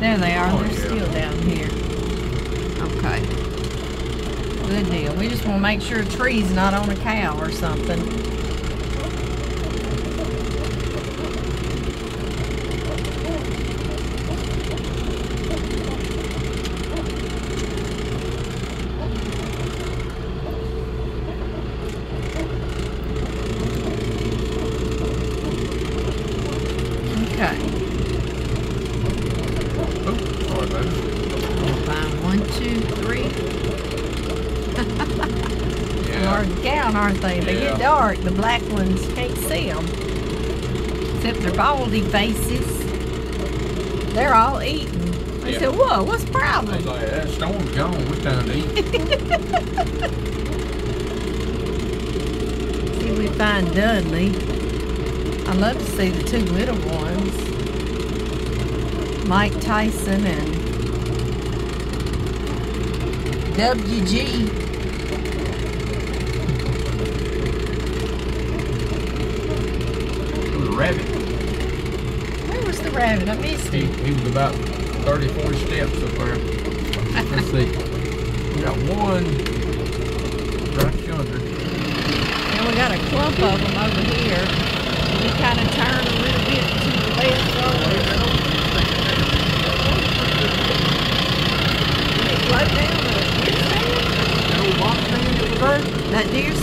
There they are. Oh, They're yeah. still down here. Okay. Good deal. We just want to make sure a tree's not on a cow or something. Okay. Oh, sorry about it. Fine. One, two, three. To count, aren't they? They Yeah. get dark. The black ones can't see them. Except their baldy faces. They're all eating. I Yeah. said, whoa, what's the problem? like, that storm's gone. It's time to eat. See if we find Dudley. I'd love to see the two little ones. Mike Tyson and WG. It was a rabbit. Where was the rabbit? I missed He, him. he was about 30, 40 steps up there. Let's see. We got one right yonder. And we got a clump of them over here. We kind of turn a little bit to the left over. Did it float down the deer stand? That old box stand that was there? That deer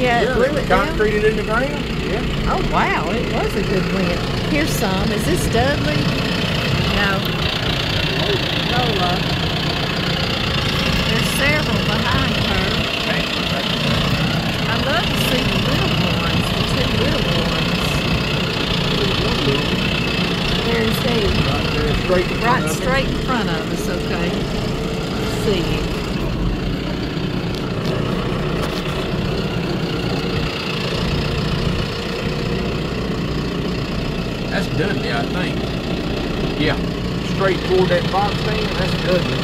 Yeah, it blew it down. in the ground. Yeah. Oh wow, it was a good wind. Here's some. Is this Dudley? No. Oh, Lola. Uh, there's several behind her. I love to see the little ones, the two little ones. There's Dave. Right straight in front Right of straight in front of us, okay. Let's see. That's Dudley, I think. Yeah. Straight toward that box thing, that's Dudley.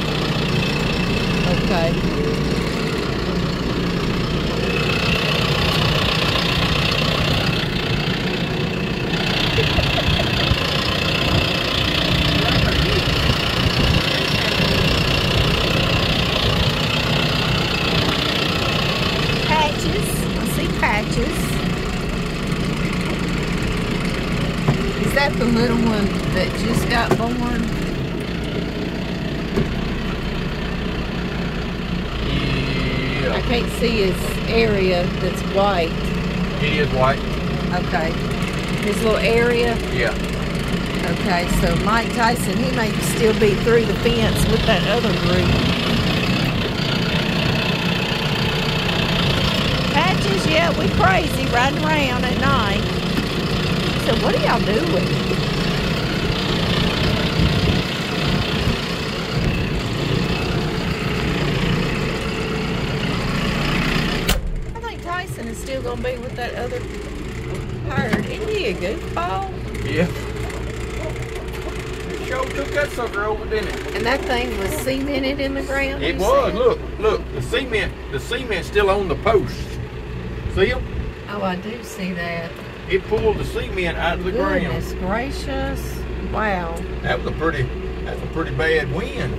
Okay. Patches. I see patches. That the little one that just got born? I can't see his area that's white. It is white. Okay. His little area. Yeah. Okay, so Mike Tyson, he may still be through the fence with that other group. Patches, yeah, we crazy riding around at night. So what are y'all doing? I think Tyson is still gonna be with that other herd. Isn't he a goofball? Yeah. It sure took that sucker over, didn't it? And that thing was cemented in the ground. It was. said? Look, look. The cement, the cement's still on the posts. See 'em? Oh, I do see that. It pulled the cement out of the ground. Goodness gracious! Wow. That was a pretty, that's a pretty bad wind.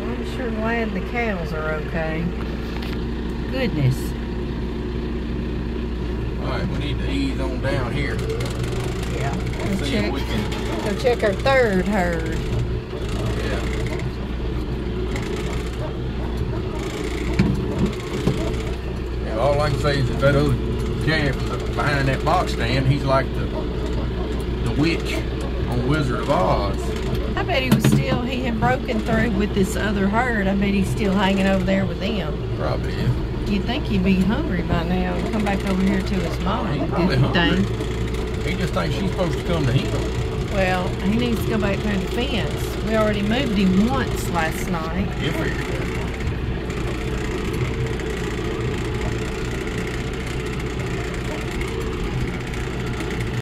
Well, I'm sure glad the cows are okay. Goodness. All right, we need to ease on down here. Yeah. Go See check, we can. go check our third herd. Yeah. All I say is that that other calf behind that box stand, he's like the the witch on Wizard of Oz. I bet he was still, he had broken through with this other herd. I bet he's still hanging over there with them. Probably is. You'd think he'd be hungry by now and come back over here to his mama. He's probably hungry. thing. He just thinks she's supposed to come to him. Well, he needs to go back through the fence. We already moved him once last night. He'll figure it out.